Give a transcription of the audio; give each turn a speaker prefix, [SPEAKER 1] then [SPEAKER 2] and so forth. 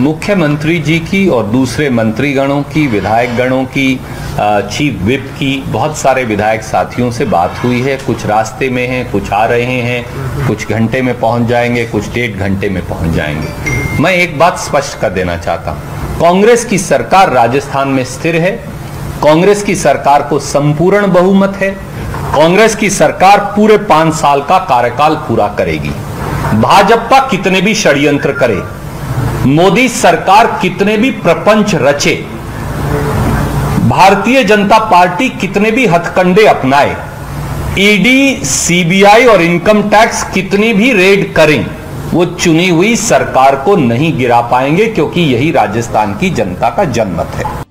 [SPEAKER 1] मुख्यमंत्री जी की और दूसरे मंत्रीगणों की विधायक गणों की चीफ विप की बहुत सारे विधायक साथियों से बात हुई है। कुछ रास्ते में हैं, कुछ आ रहे हैं, कुछ घंटे में पहुँच जाएँगे, कुछ डेढ़ घंटे में पहुँच जाएँगे। मैं एक बात स्पष्ट कर देना चाहता हूँ। कांग्रेस की सरकार राजस्थान में स्थिर है। कांग्रेस की सरकार को संपूर्ण बहुमत है। कांग्रेस की सरकार पूरे पाँच साल का कार्यकाल पूरा करेगी। भाजपा कितने भी षड्यंत्र करे मोदी सरकार कितने भी प्रपंच रचे, भारतीय जनता पार्टी कितने भी हथकंडे अपनाए ईडी सीबीआई और इनकम टैक्स कितनी भी रेड करें, वो चुनी हुई सरकार को नहीं गिरा पाएँगे क्योंकि यही राजस्थान की जनता का जनमत है।